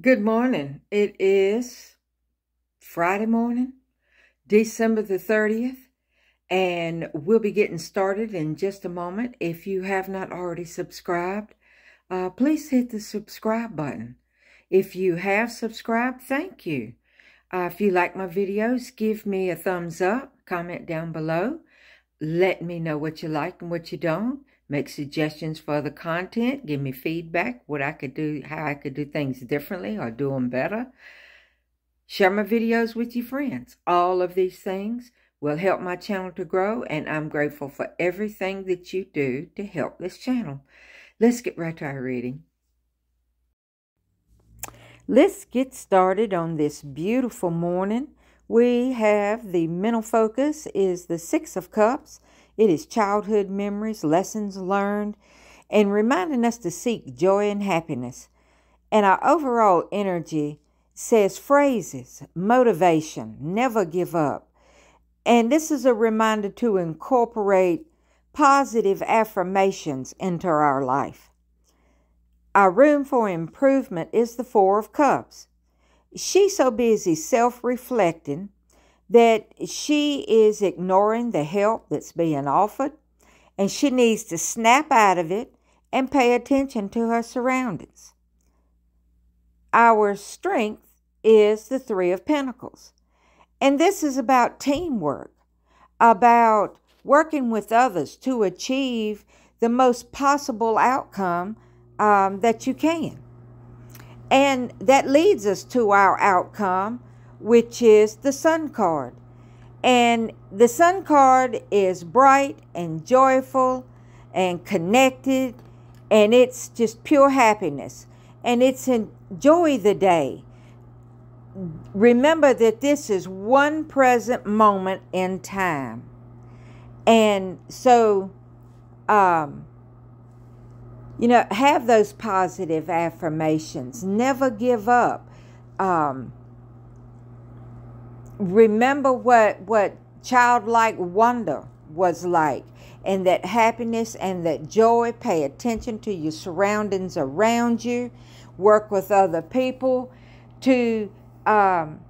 Good morning. It is Friday morning, December the 30th, and we'll be getting started in just a moment. If you have not already subscribed, uh, please hit the subscribe button. If you have subscribed, thank you. Uh, if you like my videos, give me a thumbs up, comment down below. Let me know what you like and what you don't make suggestions for the content, give me feedback, what I could do, how I could do things differently or do them better. Share my videos with your friends. All of these things will help my channel to grow, and I'm grateful for everything that you do to help this channel. Let's get right to our reading. Let's get started on this beautiful morning. We have the mental focus is the Six of Cups, it is childhood memories, lessons learned, and reminding us to seek joy and happiness. And our overall energy says phrases, motivation, never give up. And this is a reminder to incorporate positive affirmations into our life. Our room for improvement is the Four of Cups. She's so busy self reflecting that she is ignoring the help that's being offered and she needs to snap out of it and pay attention to her surroundings. Our strength is the Three of Pentacles. And this is about teamwork, about working with others to achieve the most possible outcome um, that you can. And that leads us to our outcome which is the Sun card. And the Sun card is bright and joyful and connected, and it's just pure happiness. And it's enjoy the day. Remember that this is one present moment in time. And so, um, you know, have those positive affirmations. Never give up. Um, remember what what childlike wonder was like and that happiness and that joy pay attention to your surroundings around you work with other people to um,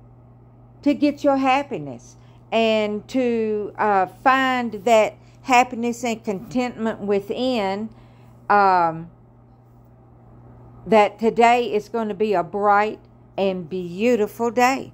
to get your happiness and to uh, find that happiness and contentment within um, that today is going to be a bright and beautiful day